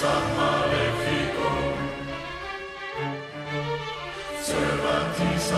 Maleficum, Cervantes